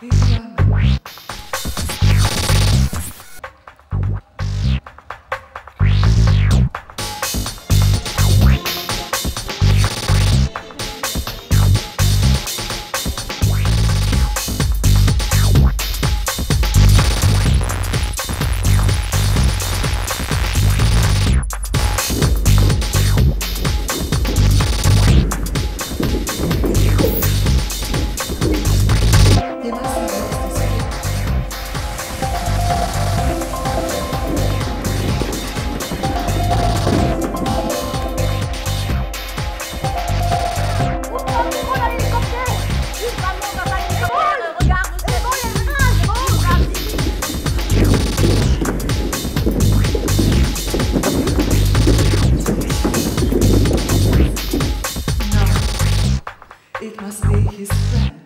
He's It must be his friend.